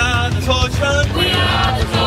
are the torch run. We are the torch